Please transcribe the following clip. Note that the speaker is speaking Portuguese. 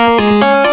Música